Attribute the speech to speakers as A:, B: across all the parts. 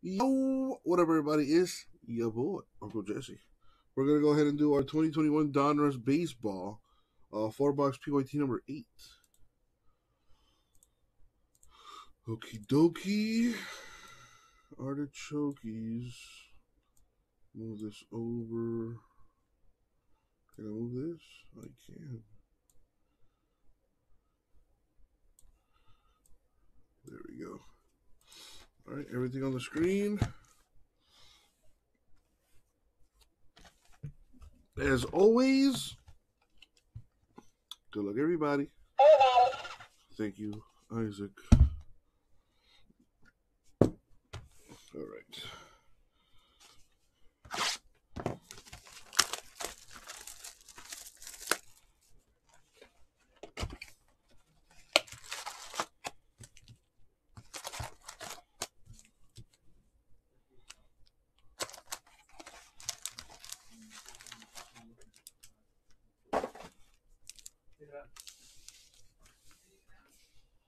A: Yo, what up, everybody? It's your boy, Uncle Jesse. We're gonna go ahead and do our 2021 Donruss Baseball, uh, four box PYT number eight. Okie dokie, artichokes. Move this over. Can I move this? I can. There we go. All right, everything on the screen. As always, good luck, everybody. Thank you, Isaac. All right.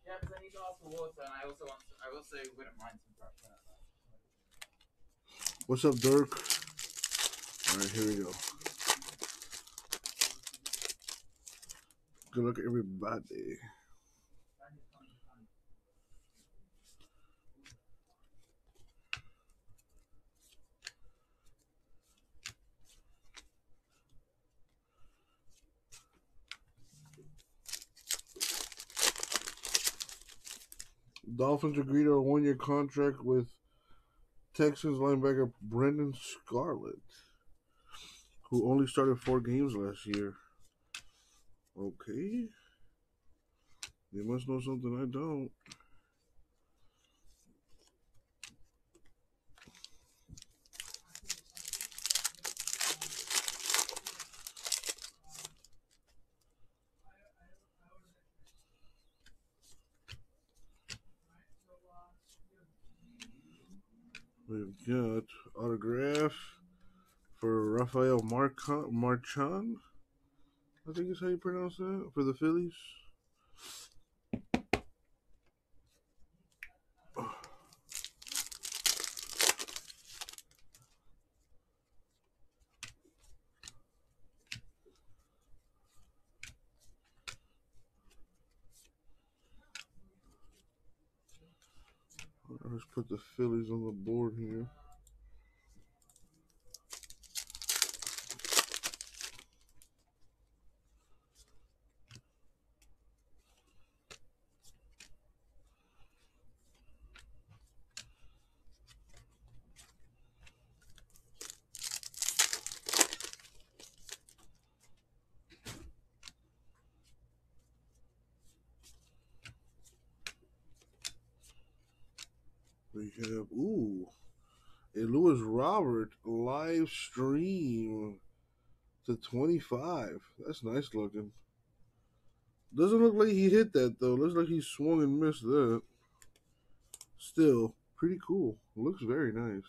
B: Yeah, because I need to ask for water, and I also want. To, I also wouldn't mind some fresh air.
A: What's up, Dirk? All right, here we go. Good luck, everybody. Dolphins agreed to a one-year contract with Texans linebacker Brennan Scarlett, who only started four games last year. Okay. They must know something I don't. We've got autograph for Rafael Marca- Marchand. I think is how you pronounce that for the Phillies. Let's put the Phillies on the board here. We have ooh, a Luis Robert live stream to twenty five. That's nice looking. Doesn't look like he hit that though. Looks like he swung and missed that. Still pretty cool. Looks very nice.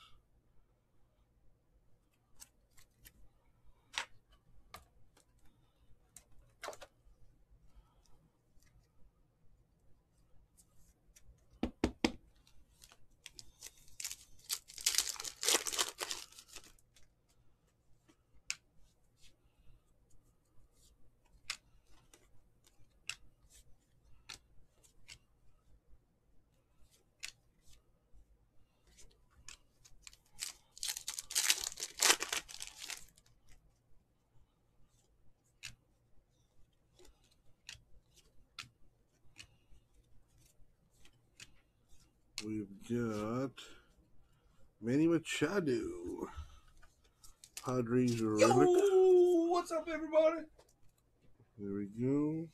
A: We've got Manny Machado. Padres relic.
C: Yo, what's up, everybody?
A: There we go.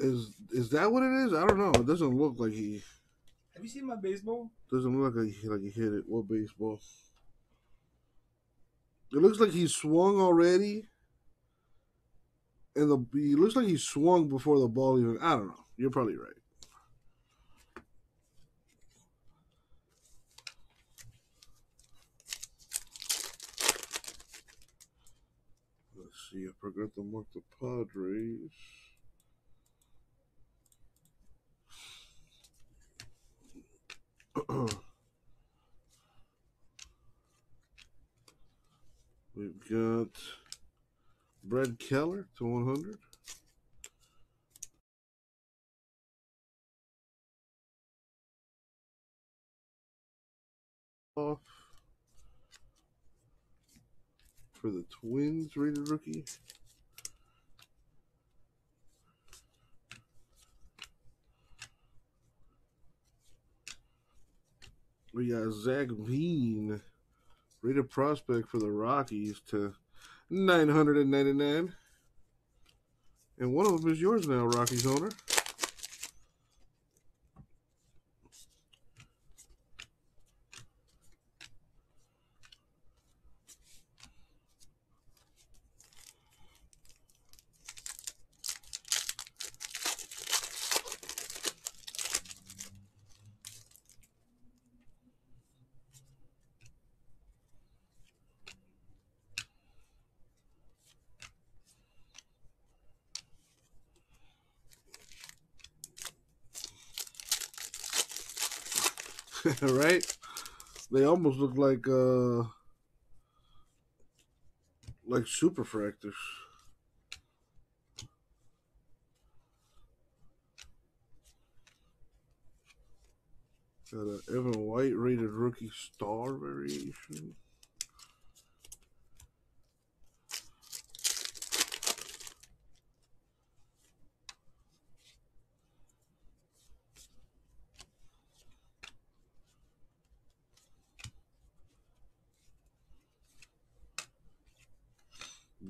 A: Is is that what it is? I don't know. It doesn't look like he
C: Have you seen my baseball?
A: doesn't look like he, like he hit it. What baseball? It looks like he swung already, and the he looks like he swung before the ball even. I don't know. You're probably right. Let's see. I forgot to mark the Padres. We've got Brad Keller to 100. Off for the Twins rated rookie. We got Zach Veen, rated prospect for the Rockies to 999. And one of them is yours now, Rockies owner. Right? They almost look like uh like superfractors. Got a Evan White rated rookie star variation.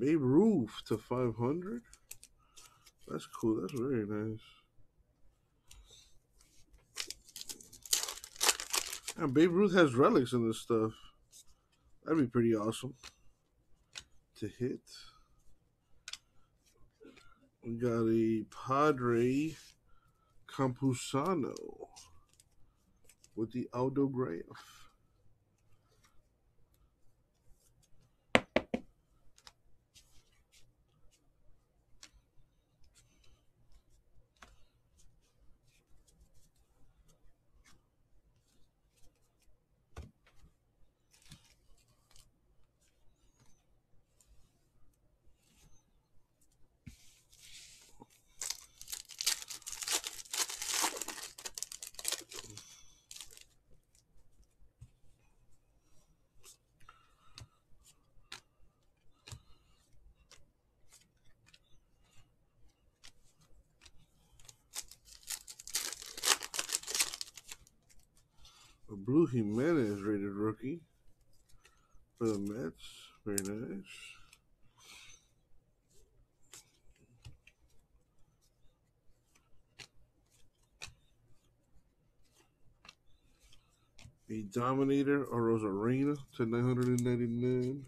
A: Babe Ruth to 500. That's cool. That's very nice. And Babe Ruth has relics in this stuff. That'd be pretty awesome to hit. We got a Padre Campusano with the autograph. A Blue Jimenez rated rookie for the Mets. Very nice. A Dominator Arozarena to 999.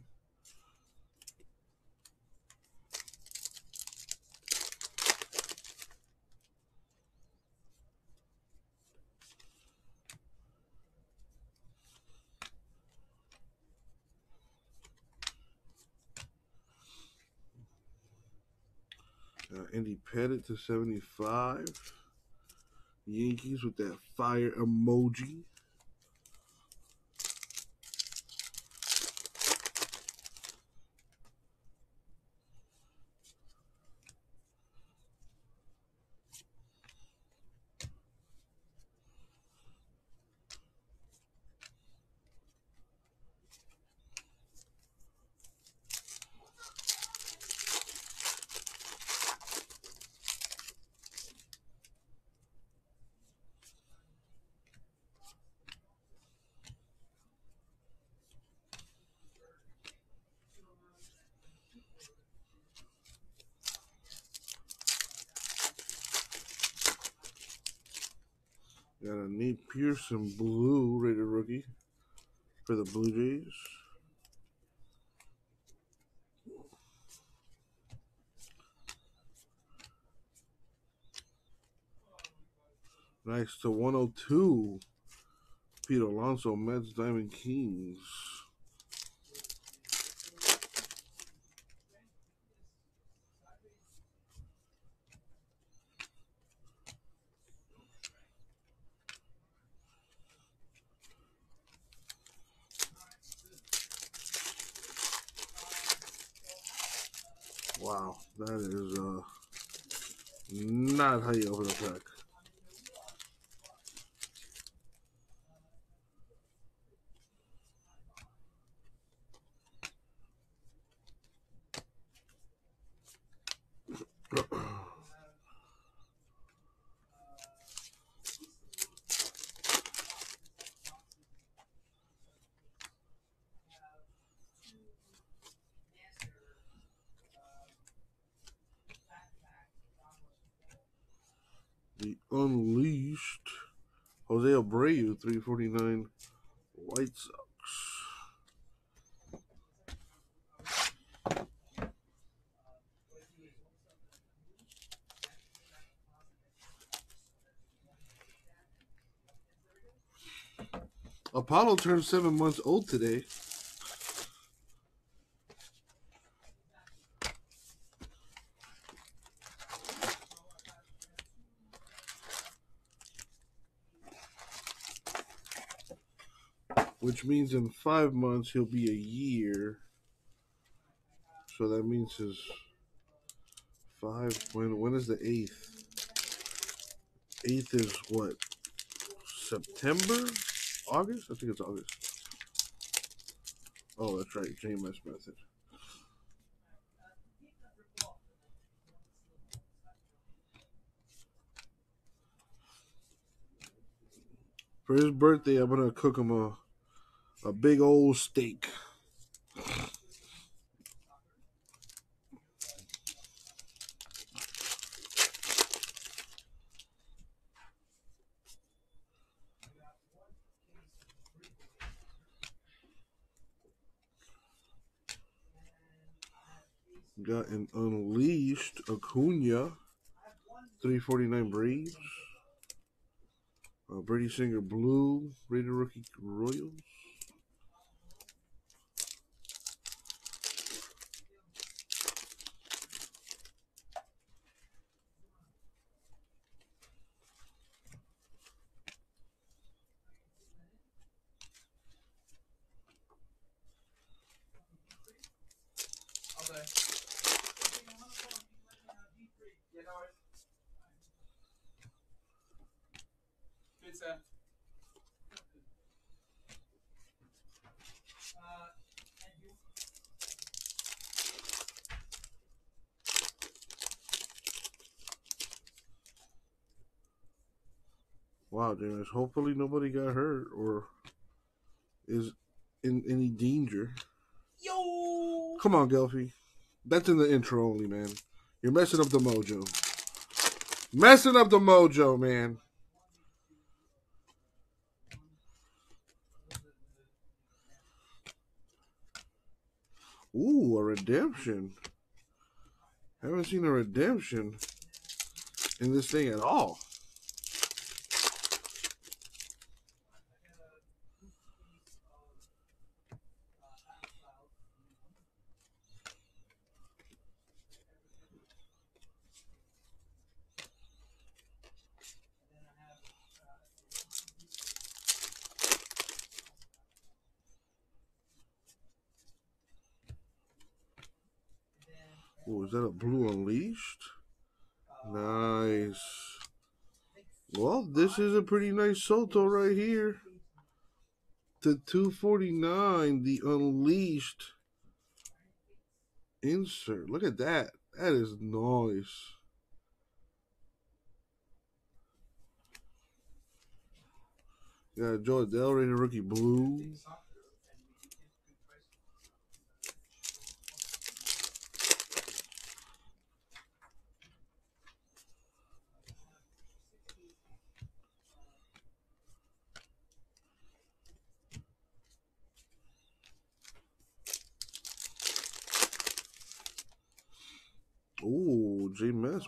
A: Andy Pettitte to 75. Yankees with that fire emoji. Got a Pearson blue rated rookie for the Blue Jays. Nice to 102. Pete Alonso, Mets Diamond Kings.
D: Wow, that is uh not how you open a pack. The Unleashed. Jose Abreu, 349 White Sox. Apollo turned seven months old today. Which means in five months he'll be a year. So that means his five. When when is the eighth? Eighth is what? September, August? I think it's August. Oh, that's right, JMS method. For his birthday, I'm gonna cook him a a big old steak. Got an unleashed Acuna, 349 Braves. Uh, Brady Singer Blue, Rated Rookie Royals.
B: Uh.
D: Wow, James. Hopefully nobody got hurt or is in any danger.
E: Yo!
D: Come on, Gelfie. That's in the intro only, man. You're messing up the mojo. Messing up the mojo, man. Redemption. Haven't seen a redemption in this thing at all. Ooh, is that a blue unleashed? Nice. Well, this is a pretty nice Soto right here. The 249, the unleashed insert. Look at that. That is nice. Got Jo Adell rated rookie blue.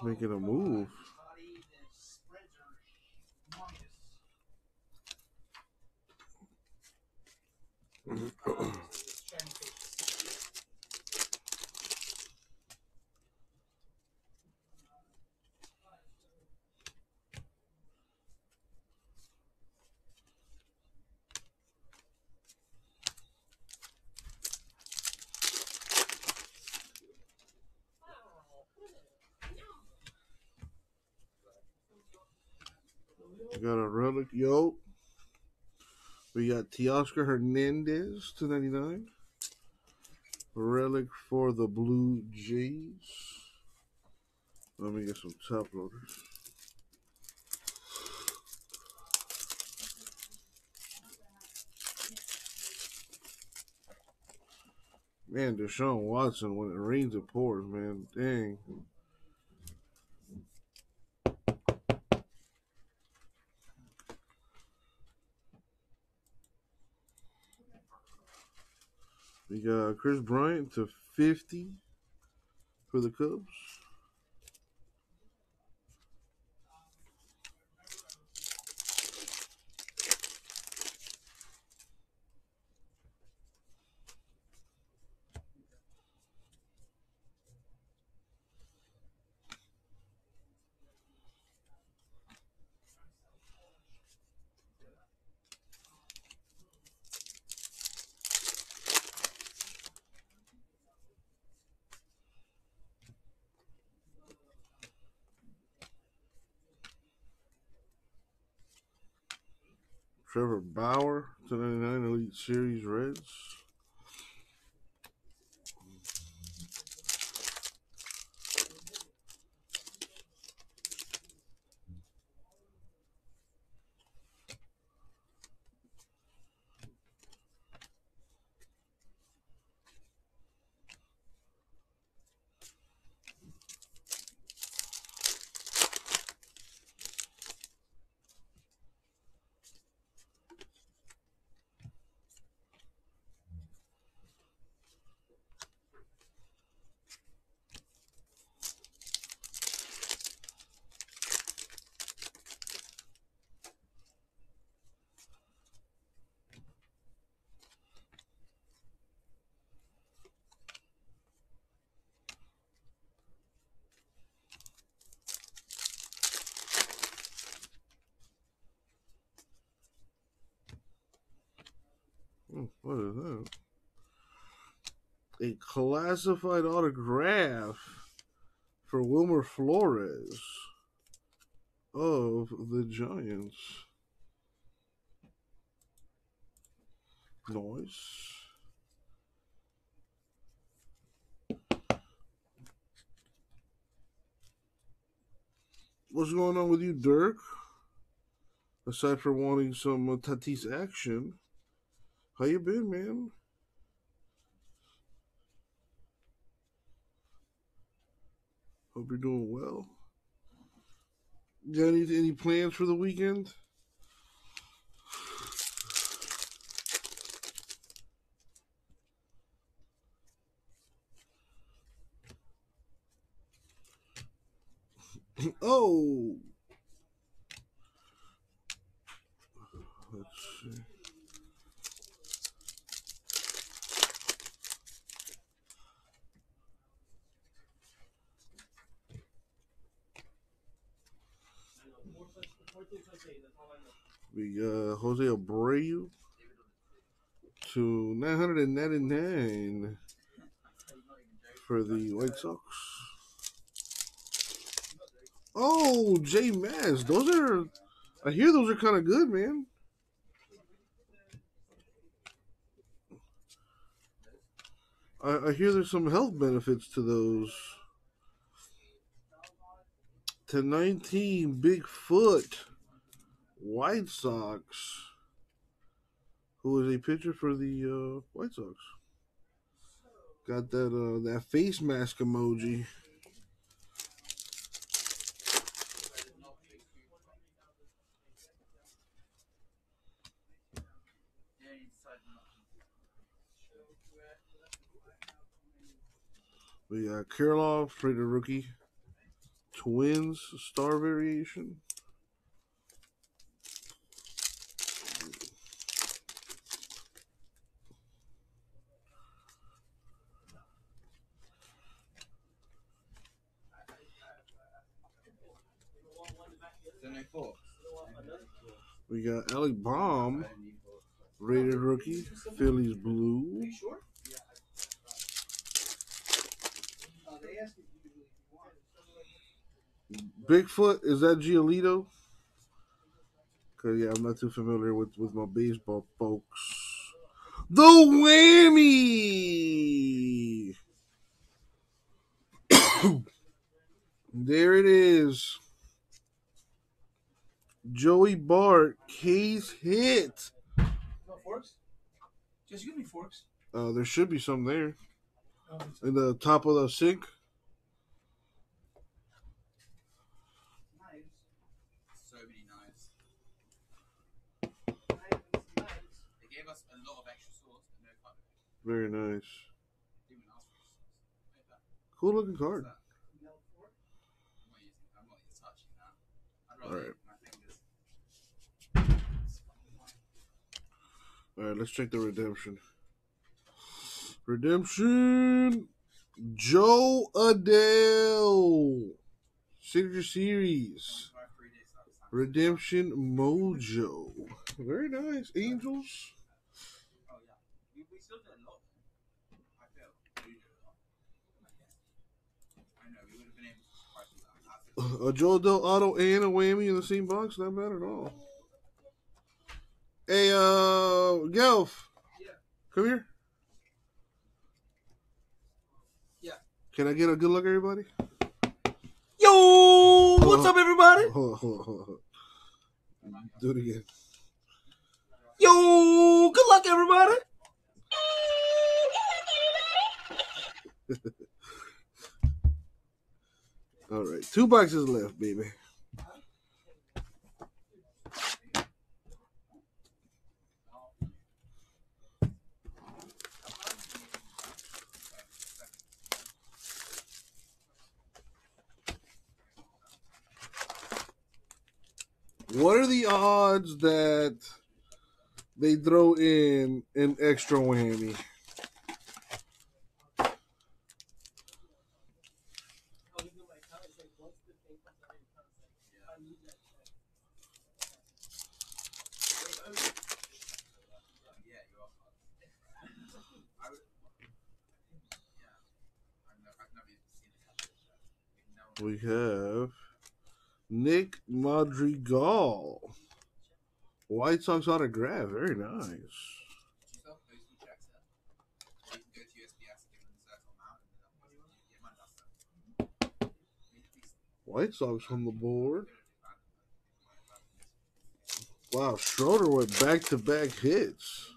D: Making a move.
A: Teoscar Hernandez to 99. Relic for the Blue Jays. Let me get some top loaders. Man, Deshaun Watson, when it rains, it pours, man. Dang. We got Kris Bryant to 50 for the Cubs. Bauer to 99 Elite Series Reds. Hmm, what is that? A classified autograph for Wilmer Flores of the Giants. Noise. What's going on with you, Dirk? Aside from wanting some uh, Tatis action, how you been, man? Hope you're doing well. Got any, any plans for the weekend? oh, let's see. We got uh, Jose Abreu to 999 for the White Sox. Oh, J Mass. Those are, I hear those are kind of good, man. I, I hear there's some health benefits to those. To 19, Bigfoot. White Sox, who is a pitcher for the uh, White Sox. Got that uh, that face mask emoji. We got Kirilloff, rated rookie. Twins star variation. We got Alec Bohm, rated rookie. Phillies blue. Bigfoot, is that Giolito? Cause yeah, I'm not too familiar with with my baseball folks. The whammy. there it is. Joey Bart case hit.
C: No forks? Just give me forks.
A: Uh, there should be some there
C: Oh,
A: in the top of the sink.
C: knives.
B: So many knives.
C: Knives, knives.
B: They gave us a lot of extra sauce, but no cutlery.
A: Very nice.
B: Didn't even ask for sauce. Like that.
A: Cool looking card.
B: What's that?
C: No fork.
B: I'm not using. I'm not even touching that. I'd rather
A: Alright.
B: use my fingers.
A: All right, let's check the redemption. Redemption. Jo Adell. Signature Series. Redemption Mojo. Very nice. Angels.
B: A A
A: Jo Adell auto and a whammy in the same box. Not bad at all. Hey, uh, Gelf.
B: Yeah.
A: Come here.
B: Yeah.
A: Can I get a good look, everybody?
E: Yo, what's up, everybody?
A: Hold on, hold on, hold on. Do it again.
E: Yo, good luck, everybody.
A: All right, two boxes left, baby. What are the odds that they throw in an extra whammy? We have Nick Madrigal. White Sox autograph. Very nice. White Sox on the board. Wow, Schroeder went back to back hits.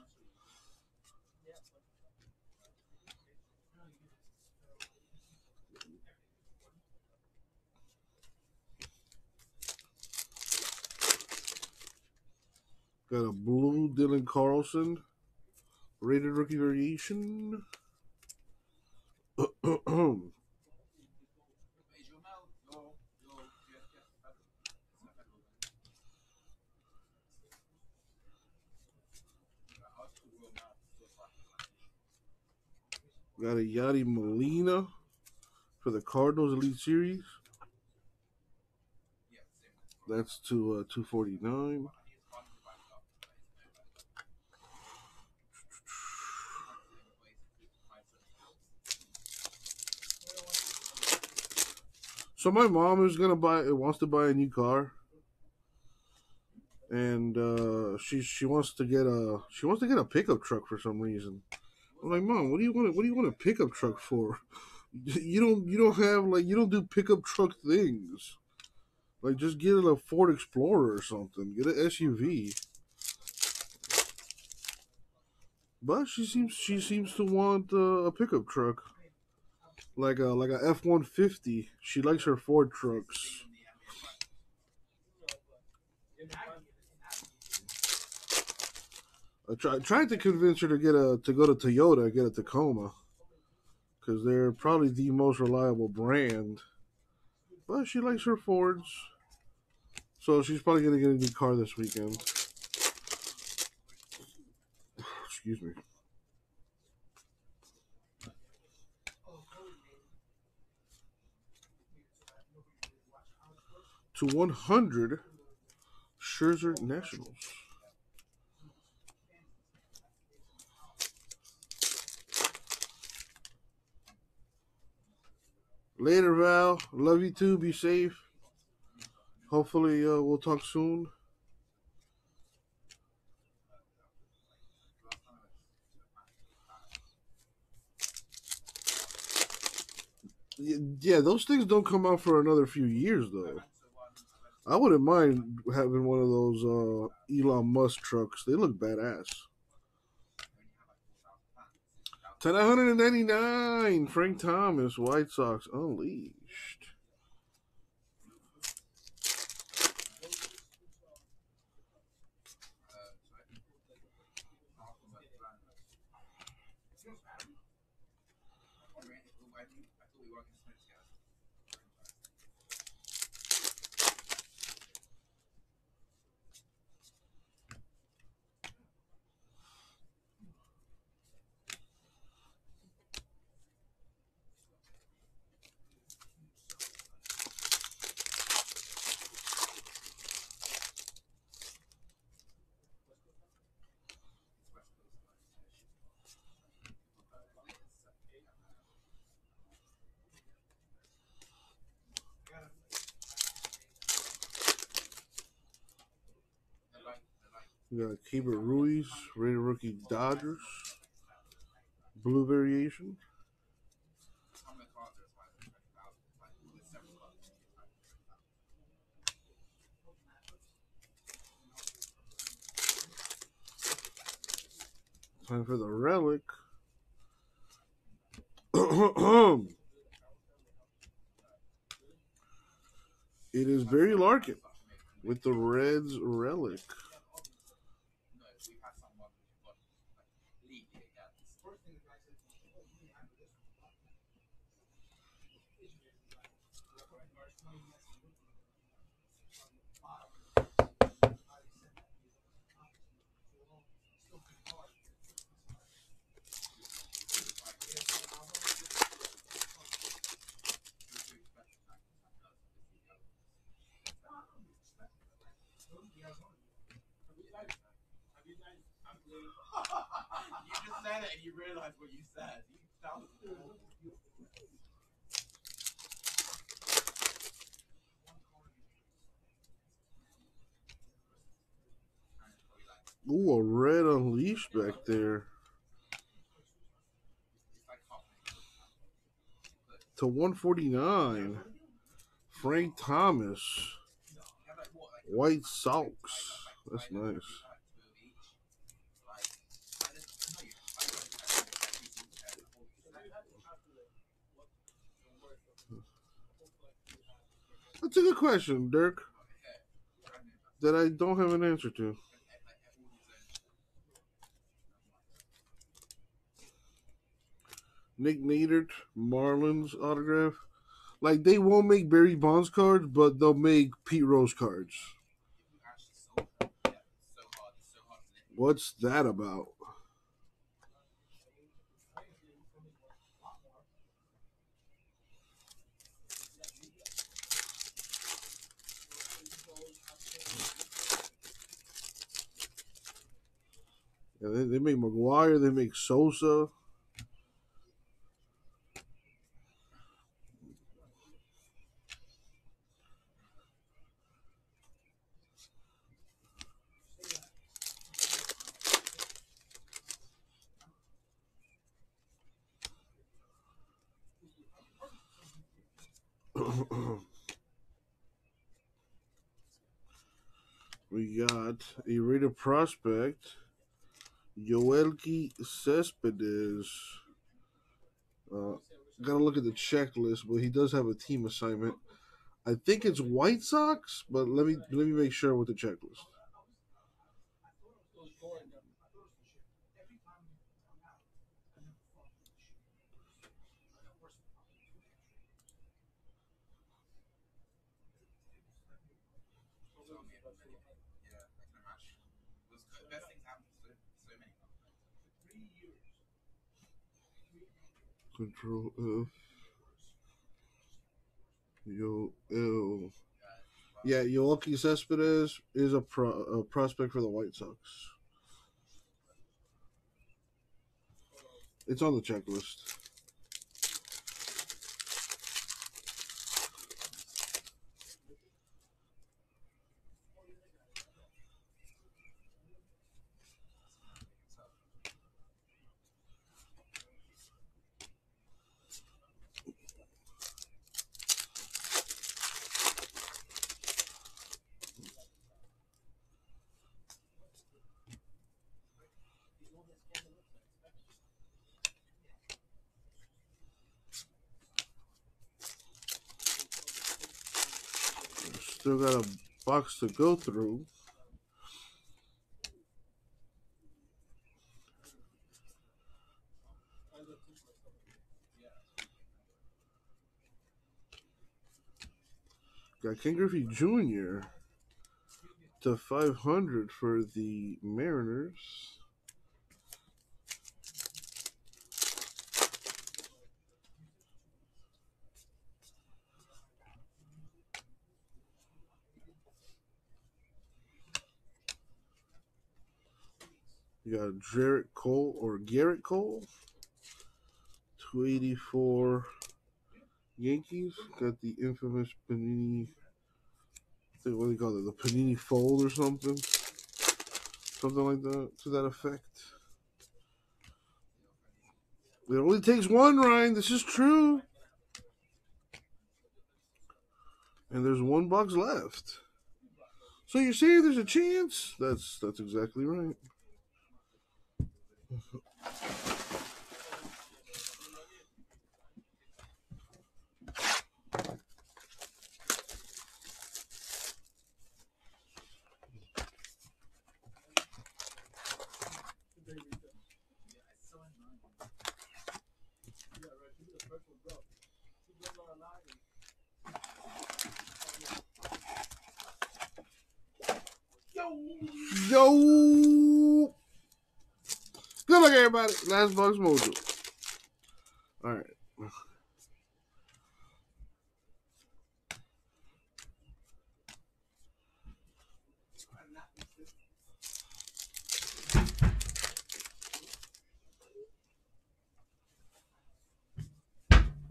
A: Got a blue Dylan Carlson. Rated rookie variation. Got a Yadi Molina for the Cardinals Elite Series. That's to uh, 249.
B: It's hard to find out.
A: So my mom is gonna buy wants to buy a new car, and uh, she she wants to get a she wants to get a pickup truck for some reason. I'm like, mom, what do you want? What do you want a pickup truck for? You don't you don't have like you don't do pickup truck things. Like just get a Ford Explorer or something. Get an SUV. But she seems she seems to want uh, a pickup truck, like a like a F one fifty. She likes her Ford trucks. I tried tried to convince her to get a to go to Toyota get a Tacoma, because they're probably the most reliable brand. But she likes her Fords, so she's probably gonna get a new car this weekend. Excuse me. to 100 Scherzer Nationals. Later, Val. Love you too. Be safe. Hopefully, uh, we'll talk soon. Yeah, those things don't come out for another few years, though.
B: I
A: wouldn't mind having one of those uh, Elon Musk trucks. They look badass.
B: when you have like 4,000 fans.
A: Ten hundred and ninety nine. Frank Thomas, White Sox unleashed.
B: Uh, so I think half of it ran. It's not bad. I mean, I think I thought we were working Smith together. They're like, they're like,
A: Keibert Ruiz, rated rookie Dodgers. Blue variation.
B: some of the cards are as high as 20,000. Like, there's several cards.
A: Time for the relic. it is Barry Larkin with the Reds relic.
B: No, we've had someone who's got like league against. you just said it and you realized what you said. You, that was
A: Ooh, a red unleashed back there to 149. Frank Thomas, White Sox. That's nice.
B: you have, like, two of each. Like, I just know you. I don't- I don't actually see the whole-
A: That's a good question, Dirk, that I don't have an answer to. Nick Neidert, Marlins autograph. Like they won't make Barry Bonds cards, but they'll make Pete Rose cards. What's that about? They, they make McGwire, they make Sosa. we got a rated prospect, Yoelqui Cespedes. Uh, gotta look at the checklist, but he does have a team assignment. I think it's White Sox, but let me let me make sure with the checklist.
B: Best things happen to so, so many
A: Control F. Yo, L. Yeah, Yoelqui Cespedes is a, pro, a prospect for the White Sox. It's on the checklist. Still got a box to go through. Got Ken Griffey Jr. to 500 for the Mariners. You got Jarrett Cole or Garrett Cole. 284 Yankees. Got the infamous Panini. What do you call it? The Panini fold or something? Something like that to that effect. It only takes one, Ryan. This is true. And there's one box left. So you're saying there's a chance? That's that's exactly right. Yo! Everybody. Last box mojo. All right.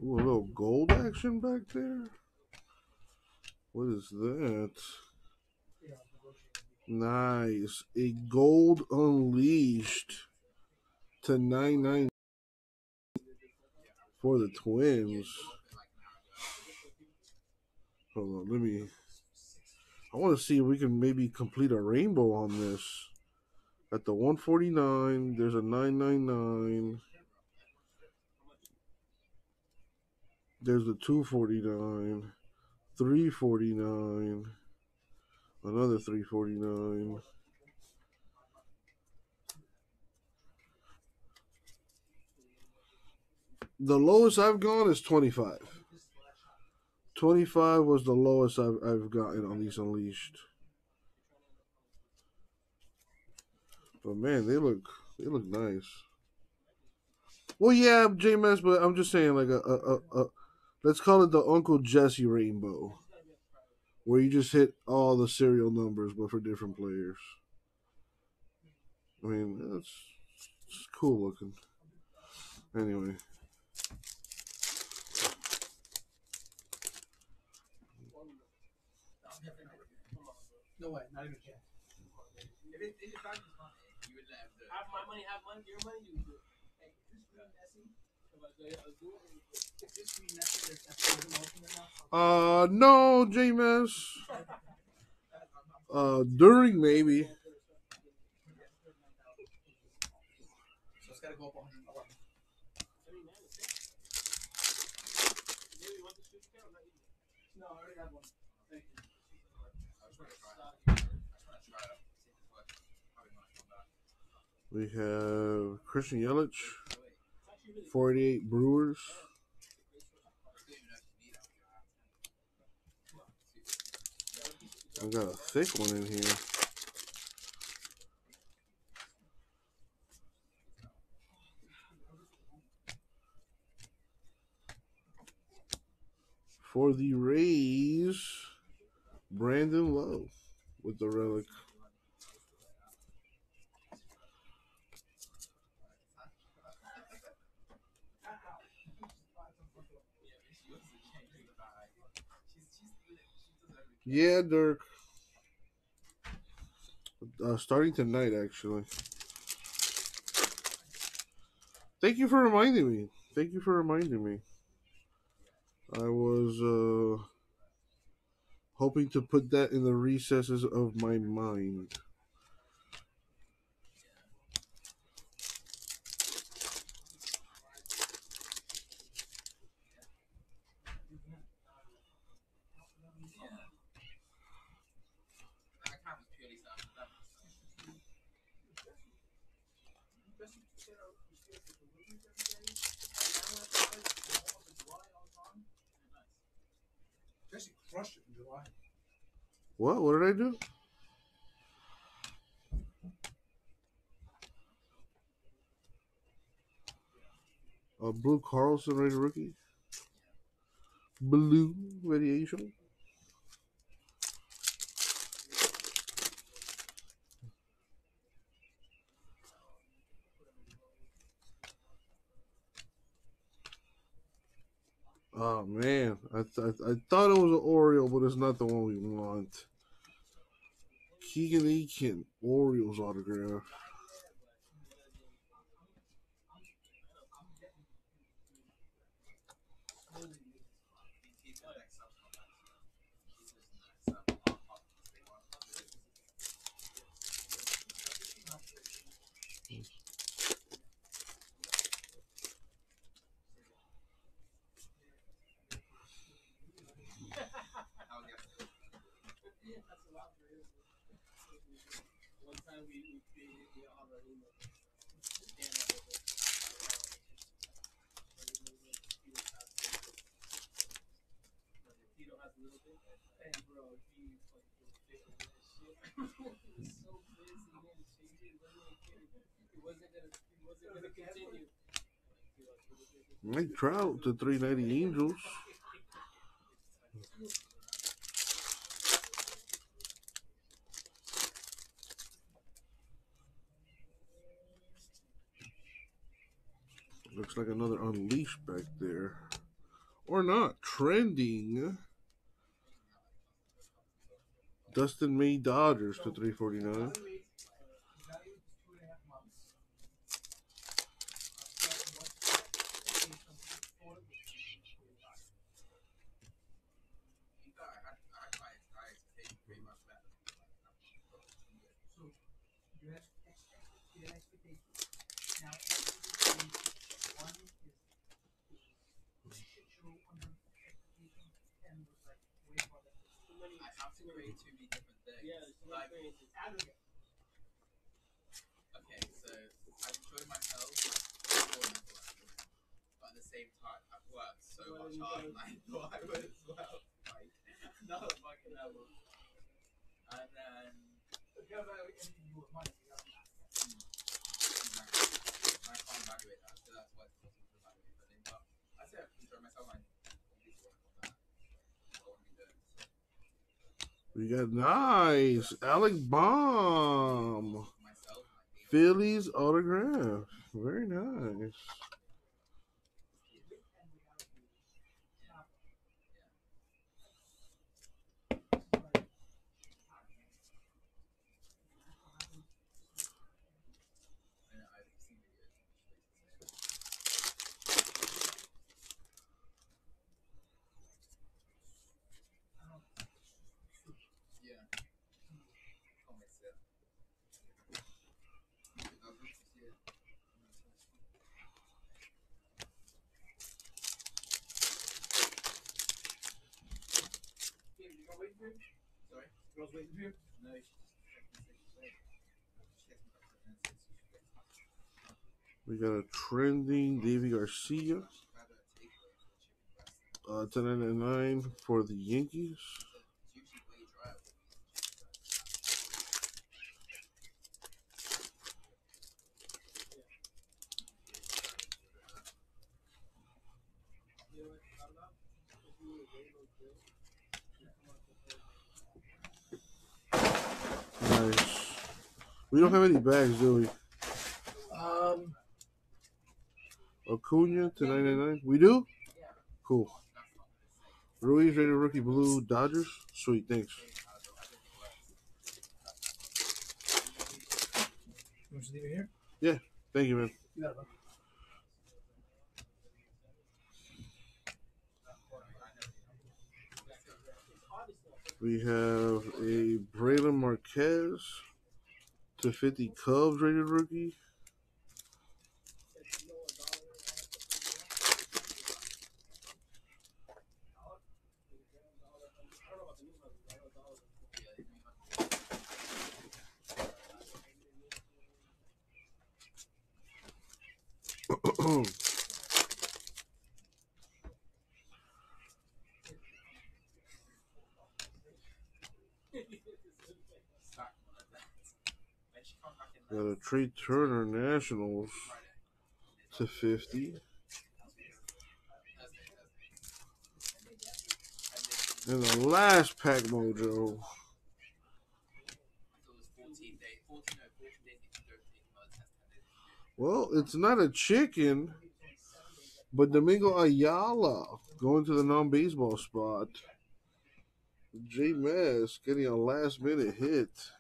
A: Ooh, a little gold action back there. What is that? Nice. A gold unleashed to 99 for the twins. Hold on, let me. I want to see if we can maybe complete a rainbow on this. At the 149, there's a 999. There's the 249, 349, another 349. The lowest I've gone is 25. 25 was the lowest I've, I've gotten on these Unleashed. But man, they look they look nice. Well, yeah, JMS, but I'm just saying, like a, a, a, a let's call it the Uncle Jesse Rainbow, where you just hit all the serial numbers, but for different players. I mean, that's cool looking. Anyway.
C: No way, not even a chance.
B: If it, if it back is not it, you would let him do it.
C: Half my money, half money, your money, you do it. Hey, this green messy? If I go, I'll do it. If this green messy, there's that's the motion in now.
A: Uh, no, JMS. Uh, during maybe.
B: So it's gotta go up 100.
C: No, I already have one. Thank you.
B: I just wanna try it. I just wanna try it out. See if it works. Probably not come back.
A: We have Christian Yelich,
B: Oh,
A: 48 Brewers.
B: I
A: got a thick one in here. For the Rays, Brandon Lowe with the relic. Yeah, Dirk. Uh, starting tonight, actually. Thank you for reminding me. Thank you for reminding me. I was uh, hoping to put that in the recesses of my mind.
C: said uh, we still get the rookies every day. Now it's like the whole of July all gone. Nice.
B: Jesse crushed it in July.
A: What? What did I do? A blue Carlson rated rookie. Blue radiation. Oh man, I, th- I thought it was an Oreo, but it's not the one we want. Keegan Akin, Orioles autograph.
B: He's got next up on that. He's just next up. I'll- I'll- they want- I'll get it.
C: That's a lot for him. One time we, we created the already stand up with it. Tito has a little bit. And bro, he fucking fit in that shit. he was so pissed he didn't change it. He wasn't gonna He wasn't gonna, he wasn't gonna continue.
A: Mike Trout to 390 Angels. Looks like another unleash back there. Or not. Trending. Dustin May Dodgers to 349.
B: He thought I had, I had my, my expectation pretty much met.
C: So you have expectations. You have expectations. Now, expectations, one is is situational under expectation, and was like way farther. Too many.
B: I have to create many different things.
C: Yeah,
B: like, okay, so I enjoy myself. But at the same time, I've worked so
C: Well,
B: much harder than I thought I would as well. Like, another fucking level. And then,
C: If you have anything to do money, you gotta
B: I can't evaluate that, so that's why it's possible to evaluate everything. But I say I've enjoyed myself, I obviously want to that. What I want to be doing. So,
A: We got nice.
B: My team.
A: Phillies autograph. Very nice.
B: And I've seen videos which basically say Yeah. Can't wait to see it. I'd love to see it.
C: You gonna wait for him?
B: Sorry?
C: Girls waiting for him?
B: No, she just fucking said she's late. She gets me back to the minutes, so she gets
A: We got a trending Deivi Garcia.
B: had a takeaway for the chicken breast.
A: Uh, 1099 for the Yankees.
B: It's usually way drier than chicken breast.
C: You know what I thought about? If you were way those girls, you come up with her.
A: Nice. We don't have any bags, do we? Acuna to 99. We do?
C: Yeah.
A: Cool. Ruiz rated rookie blue Dodgers. Sweet, thanks.
C: you want to leave it here?
A: Thank you, man.
C: You got it.
A: We have a Brailyn Marquez to 50 Cubs rated rookie.
B: Sack one of that. When she comes back in
A: Got a Trea Turner Nationals to 50.
B: Thursday, Thursday.
A: And the last pack mojo.
B: Until it's 14 days, 14, no, 14 days if you go take another test, 10 days.
A: Well, it's not a chicken, but Domingo Ayala going to the non baseball spot. J Mass getting a last minute hit.
B: CDC.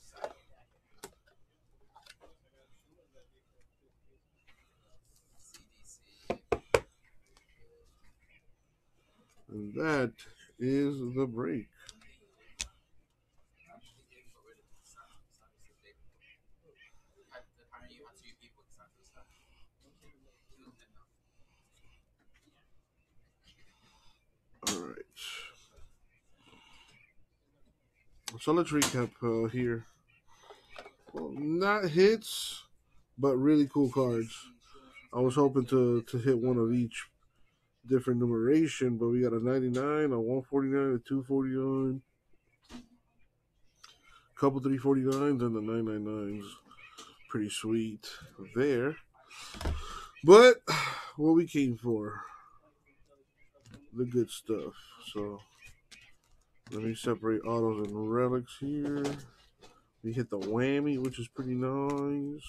A: And that is the break.
B: Actually, they got rid of Santos. Santos is David. Had- Apparently, you had two people in Santos. That- Two of them now.
A: All right. So let's recap uh, here. Well, not hits, but really cool cards. I was hoping to, to hit one of each different numeration, but we got a 99, a 149, a 249, a couple 349s, and the 999s. Pretty sweet there. But what we came for the good stuff. So let me separate autos and relics here. We hit the whammy, which is pretty nice.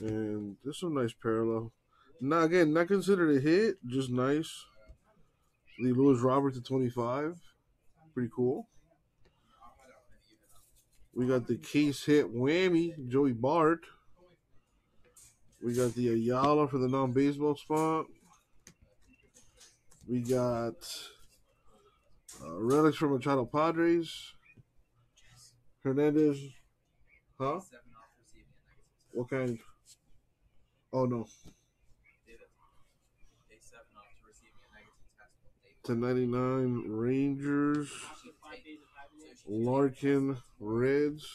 A: And there's some nice parallel. Now again, not considered a hit, just nice. The Luis Roberts to 25. Pretty cool. We got the case hit whammy, Joey Bart. We got the Ayala for the non baseball spot. We got uh, relics from Machado Padres. Hernandez. Huh? What kind? Oh no.
B: Did it. Day seven after receiving a negative test. on day
A: To 99 Rangers. Larkin Reds.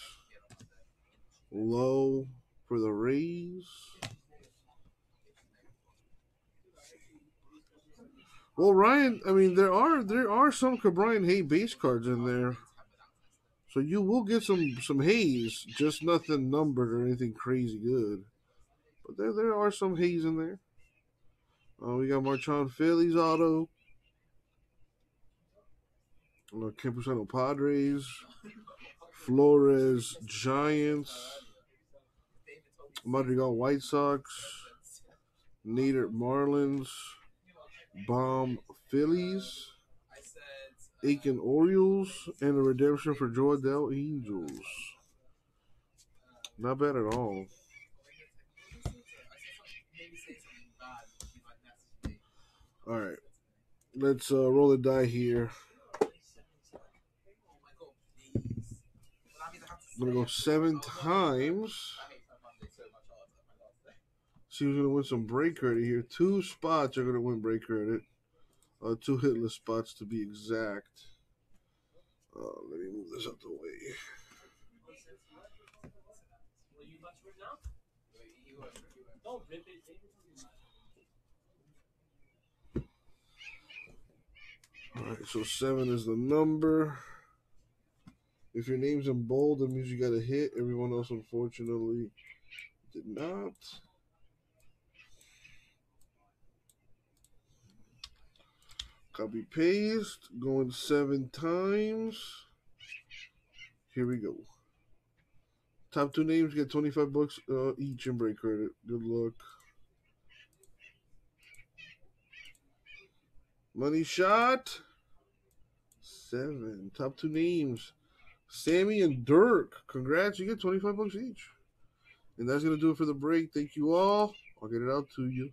A: Lowe for the Rays. Well, Ryan, I mean there are there are some Ke'Bryan Hayes base cards in there. So you will get some some Hayes, just nothing numbered or anything crazy good. But there there are some Hayes in there. Uh, we got Marchan Phillies auto. Campusano Padres. Flores Giants. Madrigal White Sox. Neidert Marlins. Bohm Phillies. Akin Orioles and a redemption for Jo Adell Angels. Not bad at all. All right, let's uh, roll the die here.
B: Oh my god, please. Well, that means I have to
A: I'm gonna go seven times. See who's gonna win some break credit here. Two spots are gonna win break credit. Uh, two hitless spots to be exact. Uh, let me move this out the way. All right, so seven is the number. If your name's in bold, that means you got a hit. Everyone else, unfortunately, did not. Copy paste, going seven times. Here we go. Top two names get 25 bucks uh, each in break credit. Good luck. Money shot. Seven. Top two names. Sammy and Dirk. Congrats. You get 25 bucks each. And that's going to do it for the break. Thank you all. I'll get it out to you.